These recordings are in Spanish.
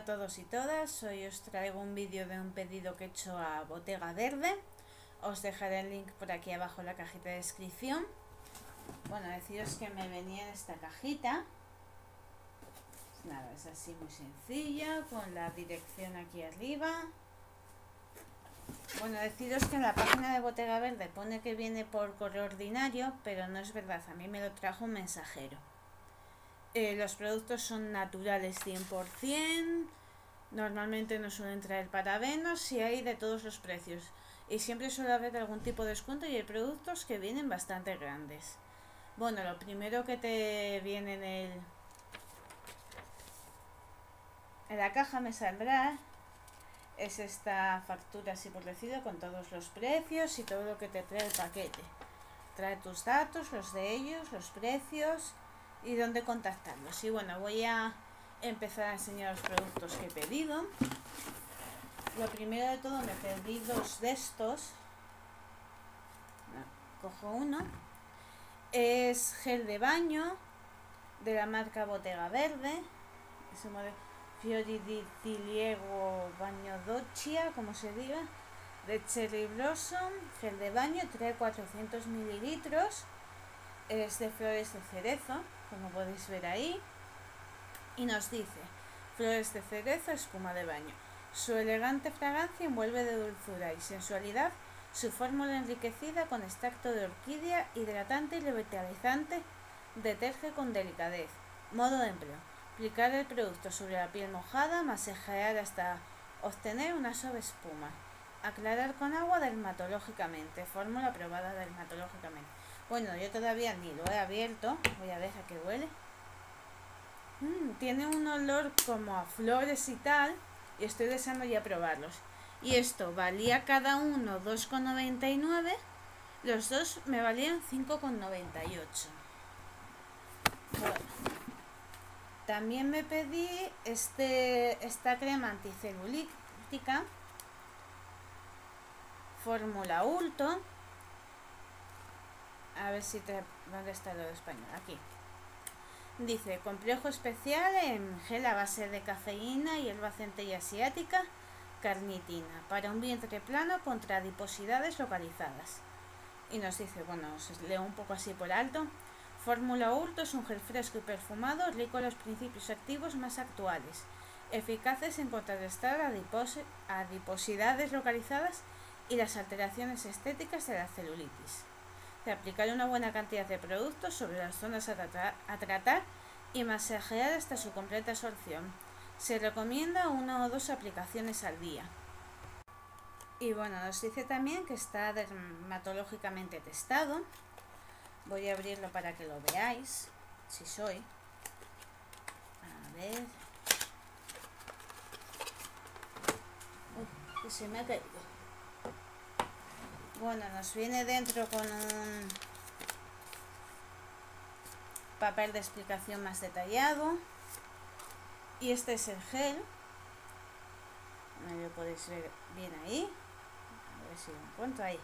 a todos y todas, hoy os traigo un vídeo de un pedido que he hecho a Botega Verde. Os dejaré el link por aquí abajo en la cajita de descripción. Bueno, deciros que me venía en esta cajita. Nada, es así muy sencilla, con la dirección aquí arriba. Bueno, deciros que en la página de Botega Verde pone que viene por correo ordinario, pero no es verdad, a mí me lo trajo un mensajero. Eh, los productos son naturales 100%, normalmente no suelen traer parabenos y hay de todos los precios. Y siempre suele haber algún tipo de descuento y hay productos que vienen bastante grandes. Bueno, lo primero que te viene en el... En la caja me saldrá es esta factura así por decirlo con todos los precios y todo lo que te trae el paquete. Trae tus datos, los de ellos, los precios y dónde contactarlos. Y bueno, voy a empezar a enseñar los productos que he pedido. Lo primero de todo me pedí dos de estos. cojo uno. Es gel de baño de la marca Botega Verde. Es un modelo Fiori di Tiliego Baño Doccia, como se diga. De Cherry Blossom, gel de baño, trae 400 mililitros. Es de flores de cerezo como podéis ver ahí. Y nos dice, flores de cerezo, espuma de baño. Su elegante fragancia envuelve de dulzura y sensualidad su fórmula enriquecida con extracto de orquídea, hidratante y revitalizante, deterge con delicadez. Modo de empleo. Aplicar el producto sobre la piel mojada, masajear hasta obtener una suave espuma. Aclarar con agua dermatológicamente. Fórmula aprobada dermatológicamente. Bueno, yo todavía ni lo he abierto. Voy a ver a qué huele. Mm, tiene un olor como a flores y tal. Y estoy deseando ya probarlos. Y esto valía cada uno 2,99. Los dos me valían 5,98. Bueno. También me pedí este, esta crema anticelulítica. Fórmula Ulto a ver si te... ¿Dónde está lo de español? Aquí. Dice, complejo especial en gel a base de cafeína, hierba centella asiática, carnitina, para un vientre plano contra adiposidades localizadas. Y nos dice, bueno, os leo un poco así por alto. Fórmula Ulto es un gel fresco y perfumado, rico en los principios activos más actuales, eficaces en contrarrestar adiposidades localizadas y las alteraciones estéticas de la celulitis de aplicar una buena cantidad de productos sobre las zonas a, tratar, y masajear hasta su completa absorción. Se recomienda una o dos aplicaciones al día. Y bueno, nos dice también que está dermatológicamente testado. Voy a abrirlo para que lo veáis, si soy. A ver. Se me ha caído. Bueno, nos viene dentro con un papel de explicación más detallado. Y este es el gel. No lo podéis ver bien ahí. A ver si lo encuentro ahí.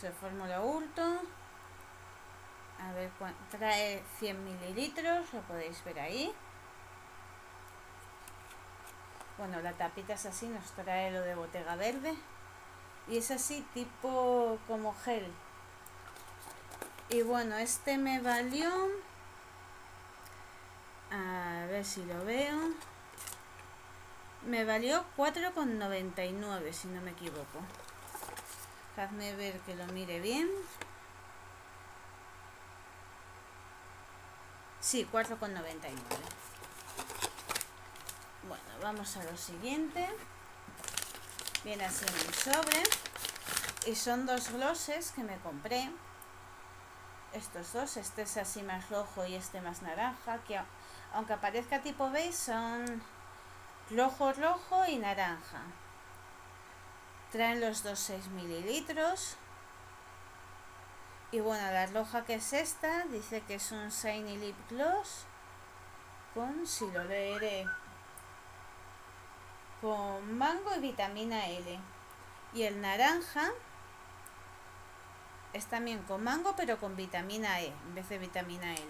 Es fórmula Ulto. A ver, trae 100 mililitros, lo podéis ver ahí. Bueno, la tapita es así, nos trae lo de botega verde y es así tipo como gel. Y bueno este me valió. A ver si lo veo. Me valió 4,99 si no me equivoco. Dejadme ver que lo mire bien. Sí 4,99 bueno vamos a lo siguiente Viene así en un sobre. Y son dos glosses que me compré. Estos dos, este es así más rojo y este más naranja. Que aunque aparezca tipo beige, son rojo, rojo y naranja. Traen los dos 6 mililitros. Y bueno, la roja que es esta, dice que es un Shiny Lip Gloss. Con, si lo leeré, con mango y vitamina L. Y el naranja es también con mango pero con vitamina E en vez de vitamina L.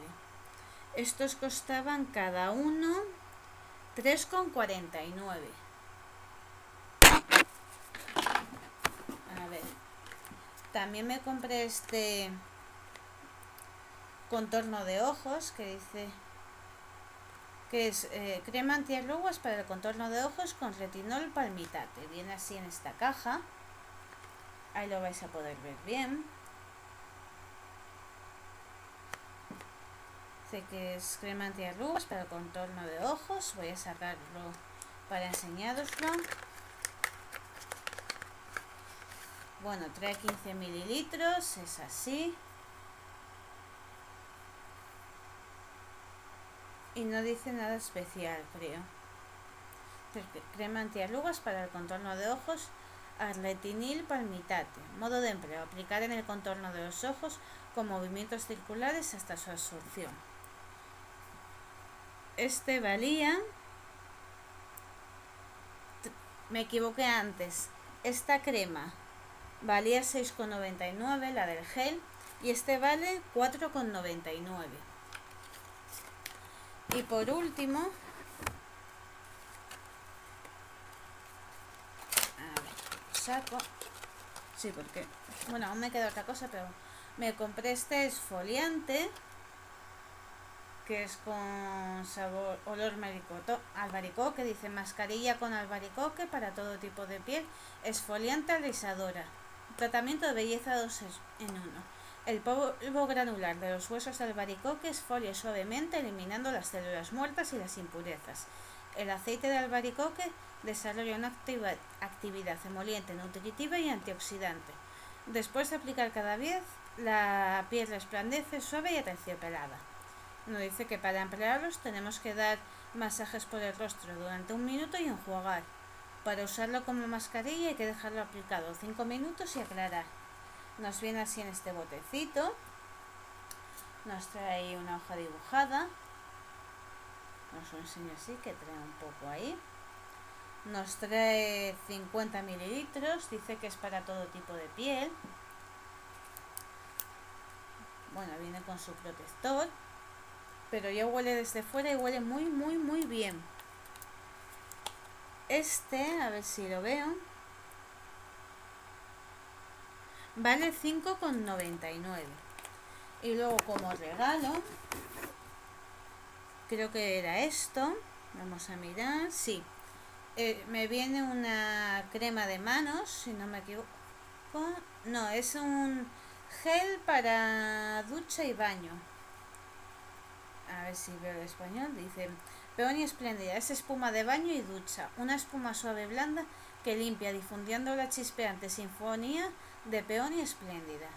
Estos costaban cada uno 3,49. A ver. También me compré este contorno de ojos que dice que es eh, crema antiarrugas para el contorno de ojos con retinol palmitate. Viene así en esta caja. Ahí lo vais a poder ver bien. Dice que es crema antiarrugas para el contorno de ojos. Voy a sacarlo para enseñaroslo. Bueno, trae 15 mililitros, es así. Y no dice nada especial, creo. Crema antiarrugas para el contorno de ojos, arletinil palmitate. Modo de empleo, aplicar en el contorno de los ojos con movimientos circulares hasta su absorción. Este valía... Me equivoqué antes. Esta crema valía 6,99, la del gel, y este vale 4,99. Y por último, a ver, saco, sí, porque, bueno, aún me queda otra cosa, pero me compré este esfoliante, que es con sabor, olor albaricoque, dice mascarilla con albaricoque para todo tipo de piel, esfoliante alisadora, tratamiento de belleza dos en uno el polvo granular de los huesos del albaricoque esfolia suavemente eliminando las células muertas y las impurezas. El aceite de albaricoque desarrolla una actividad emoliente, nutritiva y antioxidante. Después de aplicar cada vez, la piel resplandece suave y aterciopelada. Nos dice que para emplearlos tenemos que dar masajes por el rostro durante un minuto y enjuagar. Para usarlo como mascarilla hay que dejarlo aplicado 5 minutos y aclarar. Nos viene así en este botecito. Nos trae una hoja dibujada. Os lo enseño así, que trae un poco ahí. Nos trae 50 mililitros. Dice que es para todo tipo de piel. Bueno, viene con su protector. Pero ya huele desde fuera y huele muy, muy, muy bien. Este, a ver si lo veo. Vale 5,99 y luego como regalo creo que era esto. Vamos a mirar. Sí. Eh, me viene una crema de manos si no me equivoco. No es un gel para ducha y baño. A ver si veo el español dice peonia espléndida es espuma de baño y ducha una espuma suave blanda que limpia difundiendo la chispeante sinfonía de peonia espléndida.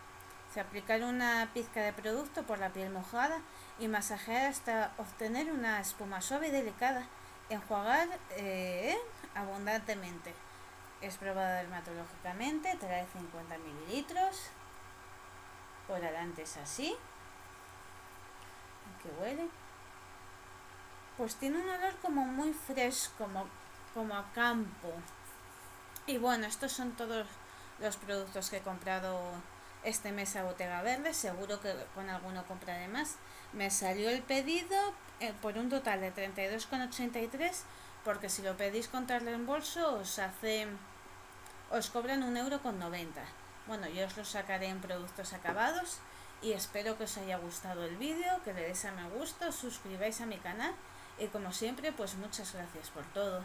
Se aplicar una pizca de producto por la piel mojada y masajear hasta obtener una espuma suave y delicada. Enjuagar eh, abundantemente. Es probada dermatológicamente, trae 50 mililitros. Por adelante es así. Que huele. Pues tiene un olor como muy fresco, como, como a campo. Y bueno, estos son todos los productos que he comprado este mes a Botega Verde, seguro que con alguno compraré más. Me salió el pedido eh, por un total de 32,83 porque si lo pedís el reembolso os hace os cobran un euro con 90. Bueno, yo os lo sacaré en productos acabados y espero que os haya gustado el vídeo, que le deis a me gusta, os suscribáis a mi canal y como siempre pues muchas gracias por todo.